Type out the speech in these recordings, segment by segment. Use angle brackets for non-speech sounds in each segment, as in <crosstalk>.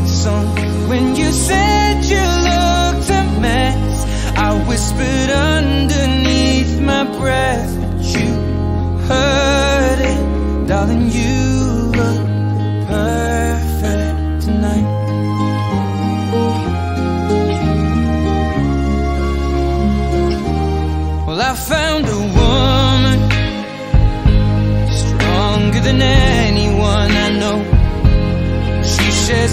favorite song. When you said you looked a mess, I whispered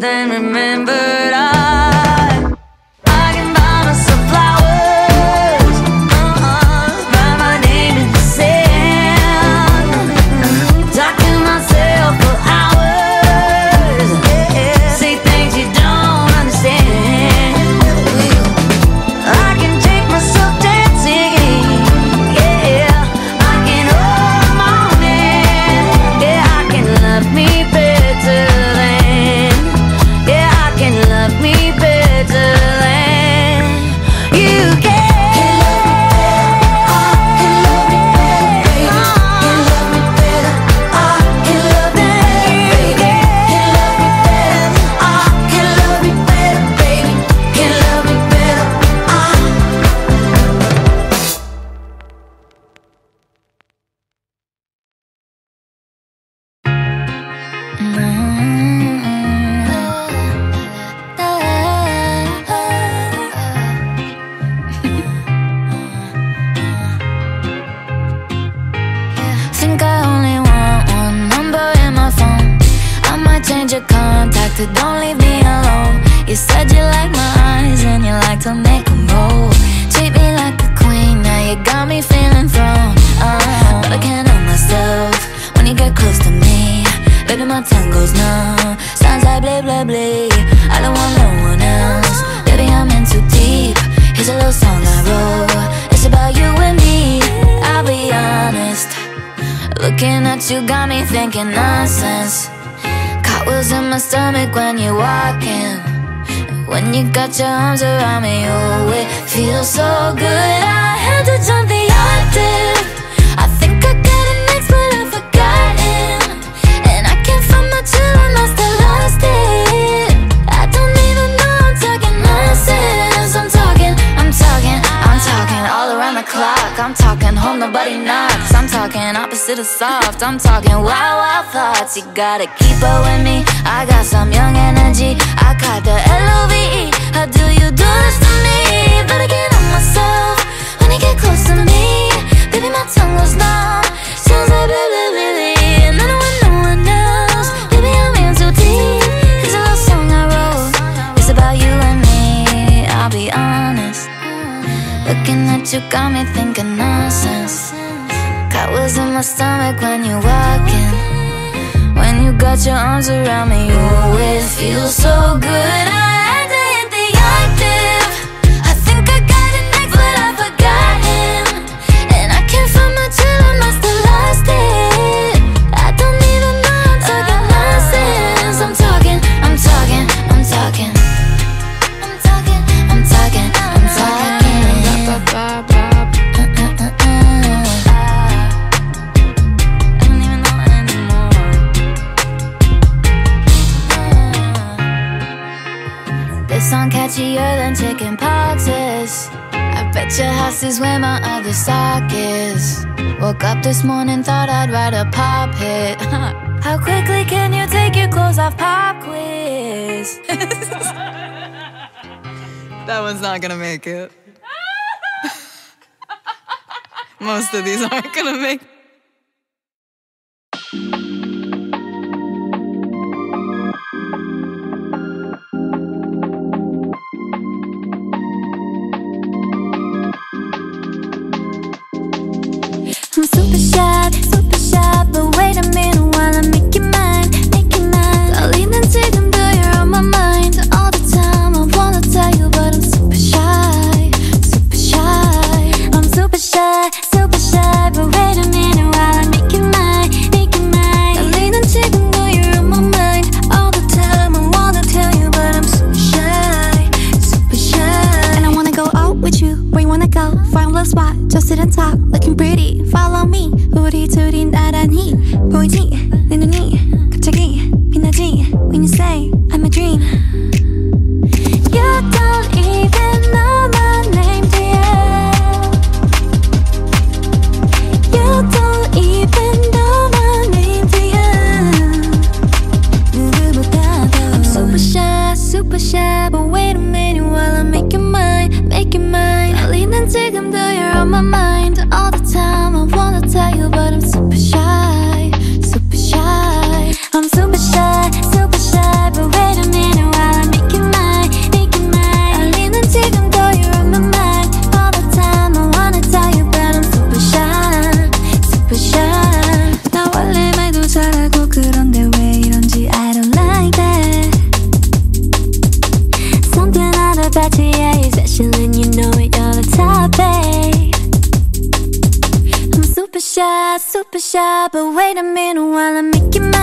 Then remembered don't leave me alone. You said you like my eyes and you like to make 'em roll. Treat me like a queen, now you got me feeling thrown. Oh, but I can't help myself when you get close to me. Baby, my tongue goes numb. Sounds like blah blah blah. I don't want no one else. Baby, I'm in too deep. Here's a little song I wrote. It's about you and me. I'll be honest. Looking at you got me thinking nonsense. In my stomach when you're walking. When you got your arms around me, oh, it feels so good. I had to jump the octave. I think I got an ex, but I've forgotten. And I can't find my chill, I must have lost it. I don't even know I'm talking nonsense. I'm talking, I'm talking, I'm talking all around the clock. I'm talking home, nobody knocks. I'm talking opposite of soft. I'm talking wild, wild thoughts. You gotta keep up with me. I got some young energy. I got the L O V E. How do you do this to me? But I can't help myself when you get close to me. Baby, my tongue goes numb. Sounds like blah blah. And I don't want no one else. Baby, I'm in too deep. Little song I wrote. It's about you and me. I'll be honest. Looking at you got me thinking nonsense. Cat was in my stomach when you're walking. When you got your arms around me, you always feel so good. I house is where my other sock is. Woke up this morning, thought I'd write a pop hit. <laughs> How quickly can you take your clothes off? Pop quiz. <laughs> That one's not gonna make it. <laughs> Most of these aren't gonna make I'm super shy, 우리 둘이 나란히 But wait a minute while I make you